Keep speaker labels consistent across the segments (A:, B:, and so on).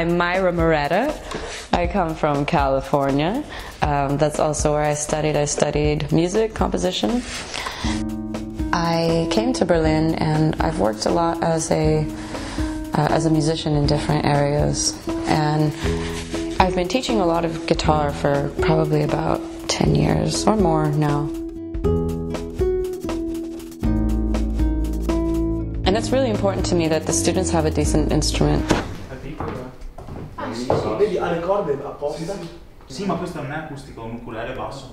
A: I'm Myra Moreta. I come from California. Um, that's also where I studied. I studied music composition. I came to Berlin and I've worked a lot as a uh, as a musician in different areas and I've been teaching a lot of guitar for probably about 10 years or more now. And it's really important to me that the students have a decent instrument.
B: Vedi, ha le corde apposta.
C: Sì, ma questo non è acustico, è un ukulele basso.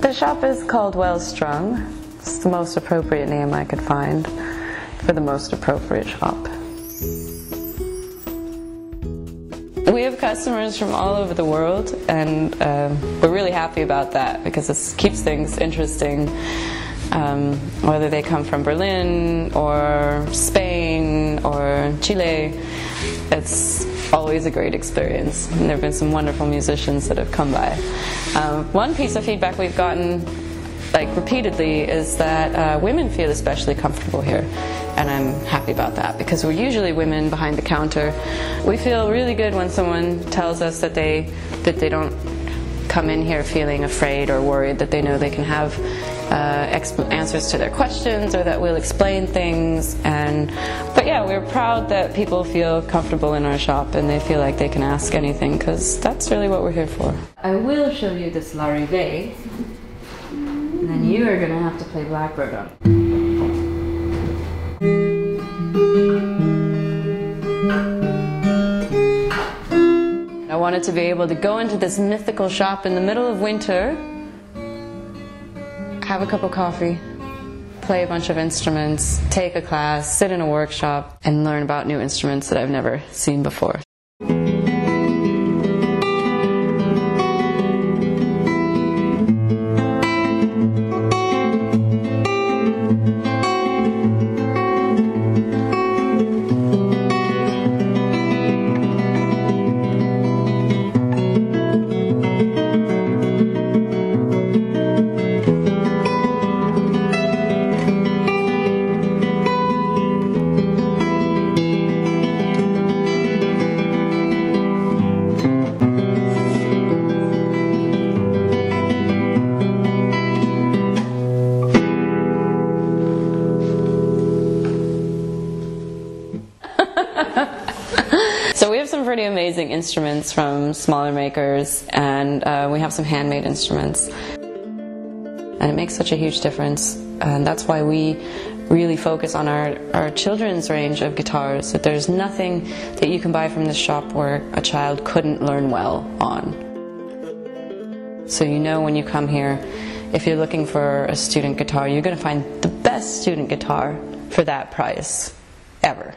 A: The shop is called Well Strung. It's the most appropriate name I could find for the most appropriate shop. We have customers from all over the world, and um, we're really happy about that because it keeps things interesting. Um, whether they come from Berlin or Spain or Chile, it's always a great experience. And there have been some wonderful musicians that have come by. Um, one piece of feedback we've gotten like repeatedly is that uh, women feel especially comfortable here and I'm happy about that because we're usually women behind the counter. We feel really good when someone tells us that they that they don't come in here feeling afraid or worried that they know they can have uh, answers to their questions or that we'll explain things. And but yeah we're proud that people feel comfortable in our shop and they feel like they can ask anything because that's really what we're here for. I will show you this Larrivée and then you are going to have to play blackbird on. I wanted to be able to go into this mythical shop in the middle of winter, have a cup of coffee, play a bunch of instruments, take a class, sit in a workshop, and learn about new instruments that I've never seen before. Pretty amazing instruments from smaller makers, and uh, we have some handmade instruments. And it makes such a huge difference, and that's why we really focus on our, our children's range of guitars. That there's nothing that you can buy from this shop where a child couldn't learn well on. So you know when you come here, if you're looking for a student guitar, you're going to find the best student guitar for that price ever.